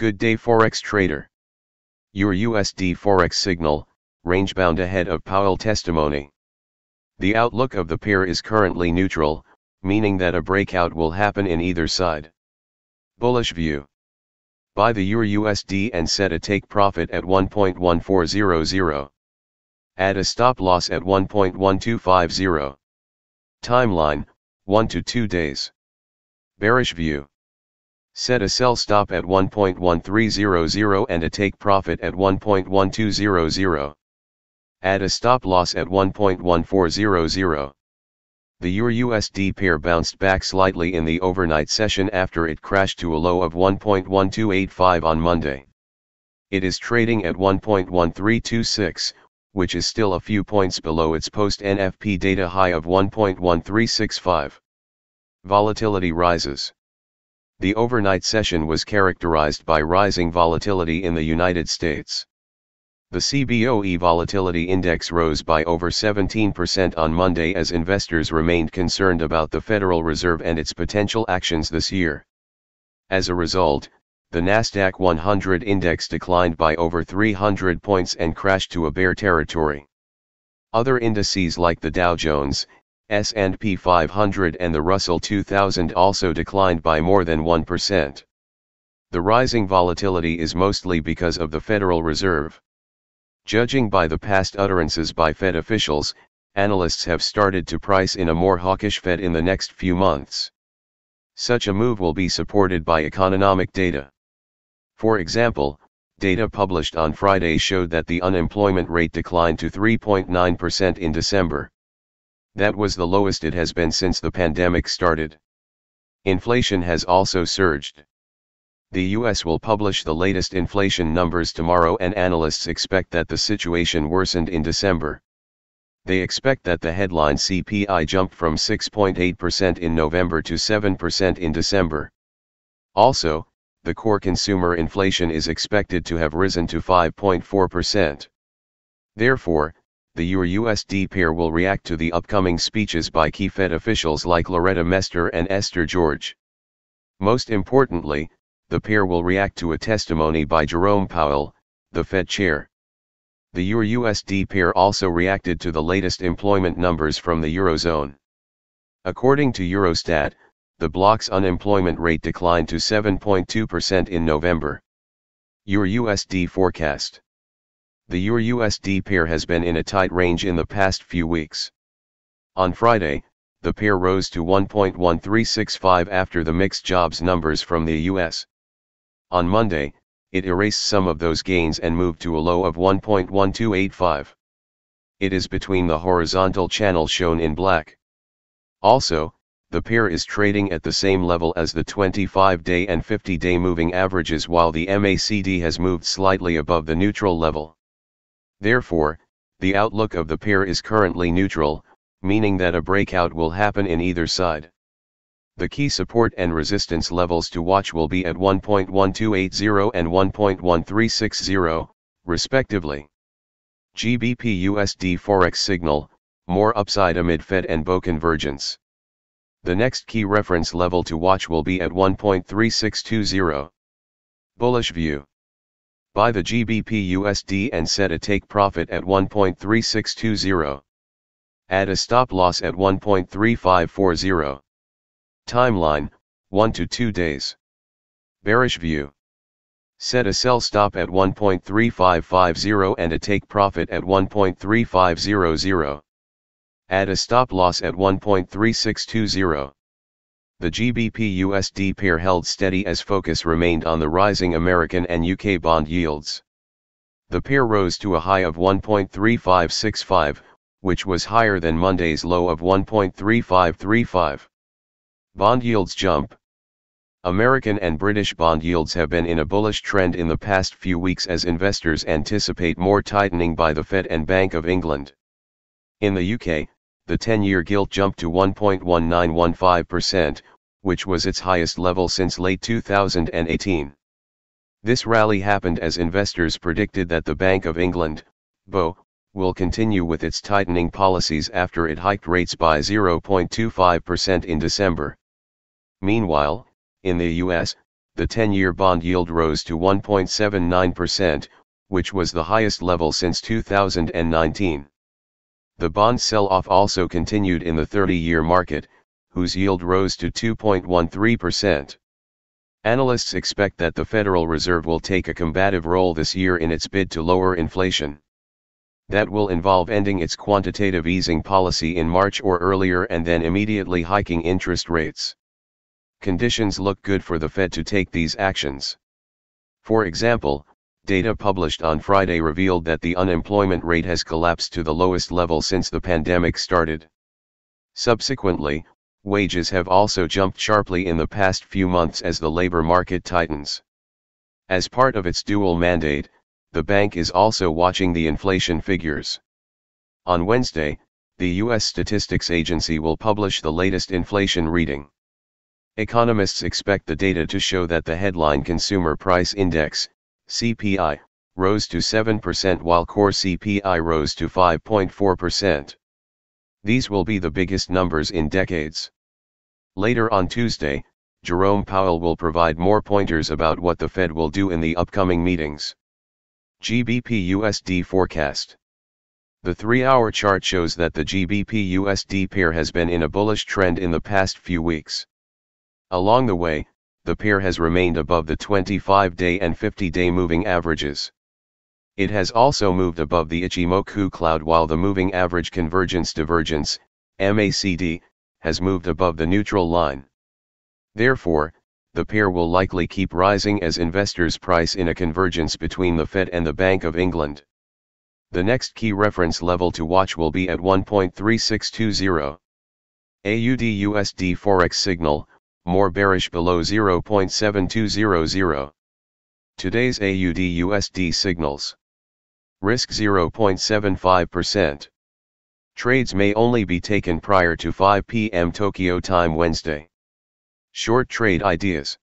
Good day Forex trader. Euro USD Forex signal, range bound ahead of Powell testimony. The outlook of the pair is currently neutral, meaning that a breakout will happen in either side. Bullish view. Buy the Euro USD and set a take profit at 1.1400. Add a stop loss at 1.1250. Timeline, 1 to 2 days. Bearish view. Set a sell stop at 1.1300 and a take profit at 1.1200. Add a stop loss at 1.1400. The Euro USD pair bounced back slightly in the overnight session after it crashed to a low of 1.1285 on Monday. It is trading at 1.1326, which is still a few points below its post NFP data high of 1.1365. Volatility rises. The overnight session was characterized by rising volatility in the United States. The CBOE volatility index rose by over 17% on Monday as investors remained concerned about the Federal Reserve and its potential actions this year. As a result, the Nasdaq 100 index declined by over 300 points and crashed to a bear territory. Other indices like the Dow Jones, S&P 500 and the Russell 2000 also declined by more than 1%. The rising volatility is mostly because of the Federal Reserve. Judging by the past utterances by Fed officials, analysts have started to price in a more hawkish Fed in the next few months. Such a move will be supported by economic data. For example, data published on Friday showed that the unemployment rate declined to 3.9% in December. That was the lowest it has been since the pandemic started. Inflation has also surged. The US will publish the latest inflation numbers tomorrow and analysts expect that the situation worsened in December. They expect that the headline CPI jumped from 6.8% in November to 7% in December. Also, the core consumer inflation is expected to have risen to 5.4%. Therefore, the Euro-USD pair will react to the upcoming speeches by key Fed officials like Loretta Mester and Esther George. Most importantly, the pair will react to a testimony by Jerome Powell, the Fed chair. The Euro-USD pair also reacted to the latest employment numbers from the Eurozone. According to Eurostat, the bloc's unemployment rate declined to 7.2% in November. Euro-USD forecast the Euro-USD pair has been in a tight range in the past few weeks. On Friday, the pair rose to 1.1365 after the mixed jobs numbers from the US. On Monday, it erased some of those gains and moved to a low of 1.1285. It is between the horizontal channel shown in black. Also, the pair is trading at the same level as the 25-day and 50-day moving averages while the MACD has moved slightly above the neutral level. Therefore, the outlook of the pair is currently neutral, meaning that a breakout will happen in either side. The key support and resistance levels to watch will be at 1.1280 and 1.1360, respectively. GBP USD Forex signal, more upside amid Fed and BO convergence. The next key reference level to watch will be at 1.3620. Bullish view. Buy the GBP USD and set a take profit at 1.3620. Add a stop loss at 1.3540. Timeline, 1 to 2 days. Bearish view. Set a sell stop at 1.3550 and a take profit at 1.3500. Add a stop loss at 1.3620. The GBP USD pair held steady as focus remained on the rising American and UK bond yields. The pair rose to a high of 1.3565, which was higher than Monday's low of 1.3535. Bond yields jump. American and British bond yields have been in a bullish trend in the past few weeks as investors anticipate more tightening by the Fed and Bank of England. In the UK, the 10-year gilt jumped to 1.1915%, which was its highest level since late 2018. This rally happened as investors predicted that the Bank of England, BO, will continue with its tightening policies after it hiked rates by 0.25% in December. Meanwhile, in the US, the 10-year bond yield rose to 1.79%, which was the highest level since 2019. The bond sell-off also continued in the 30-year market, whose yield rose to 2.13%. Analysts expect that the Federal Reserve will take a combative role this year in its bid to lower inflation. That will involve ending its quantitative easing policy in March or earlier and then immediately hiking interest rates. Conditions look good for the Fed to take these actions. For example, data published on Friday revealed that the unemployment rate has collapsed to the lowest level since the pandemic started. Subsequently, wages have also jumped sharply in the past few months as the labor market tightens. As part of its dual mandate, the bank is also watching the inflation figures. On Wednesday, the U.S. Statistics Agency will publish the latest inflation reading. Economists expect the data to show that the headline Consumer Price Index, CPI, rose to 7% while core CPI rose to 5.4%. These will be the biggest numbers in decades. Later on Tuesday, Jerome Powell will provide more pointers about what the Fed will do in the upcoming meetings. GBP USD forecast. The three-hour chart shows that the GBP USD pair has been in a bullish trend in the past few weeks. Along the way, the pair has remained above the 25-day and 50-day moving averages. It has also moved above the Ichimoku cloud while the moving average convergence divergence, MACD, has moved above the neutral line. Therefore, the pair will likely keep rising as investors price in a convergence between the Fed and the Bank of England. The next key reference level to watch will be at 1.3620. AUD USD Forex signal, more bearish below 0.7200. Today's AUD USD signals. Risk 0.75%. Trades may only be taken prior to 5 p.m. Tokyo time Wednesday. Short trade ideas.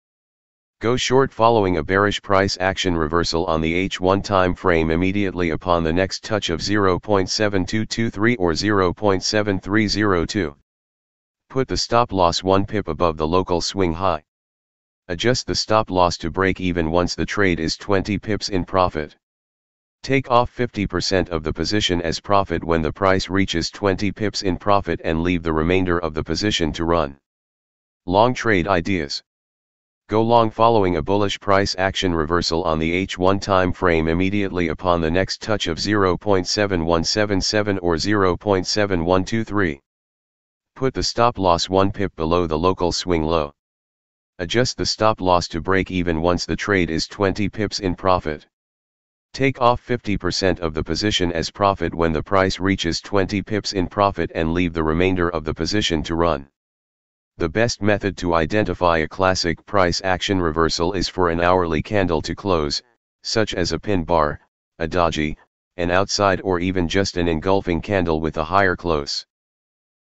Go short following a bearish price action reversal on the H1 time frame immediately upon the next touch of 0.7223 or 0.7302. Put the stop loss 1 pip above the local swing high. Adjust the stop loss to break even once the trade is 20 pips in profit. Take off 50% of the position as profit when the price reaches 20 pips in profit and leave the remainder of the position to run. Long trade ideas. Go long following a bullish price action reversal on the H1 time frame immediately upon the next touch of 0.7177 or 0.7123. Put the stop loss 1 pip below the local swing low. Adjust the stop loss to break even once the trade is 20 pips in profit. Take off 50% of the position as profit when the price reaches 20 pips in profit and leave the remainder of the position to run. The best method to identify a classic price action reversal is for an hourly candle to close, such as a pin bar, a doji, an outside or even just an engulfing candle with a higher close.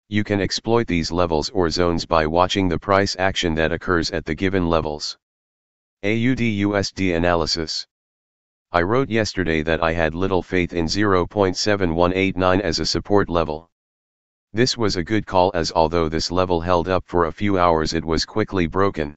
You can exploit these levels or zones by watching the price action that occurs at the given levels. AUD USD analysis I wrote yesterday that I had little faith in 0.7189 as a support level. This was a good call as although this level held up for a few hours it was quickly broken.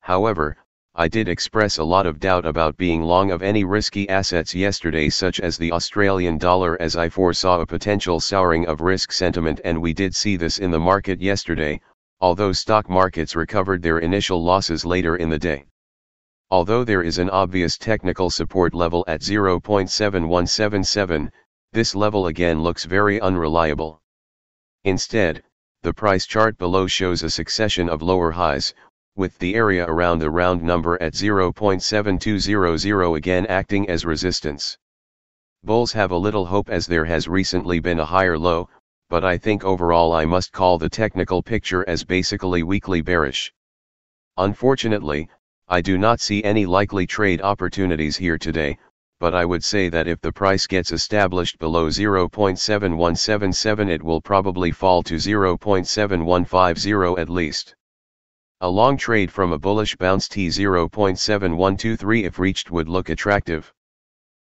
However, I did express a lot of doubt about being long of any risky assets yesterday such as the Australian dollar as I foresaw a potential souring of risk sentiment and we did see this in the market yesterday, although stock markets recovered their initial losses later in the day. Although there is an obvious technical support level at 0.7177, this level again looks very unreliable. Instead, the price chart below shows a succession of lower highs, with the area around the round number at 0.7200 again acting as resistance. Bulls have a little hope as there has recently been a higher low, but I think overall I must call the technical picture as basically weakly bearish. Unfortunately, I do not see any likely trade opportunities here today, but I would say that if the price gets established below 0.7177 it will probably fall to 0.7150 at least. A long trade from a bullish bounce T 0.7123 if reached would look attractive.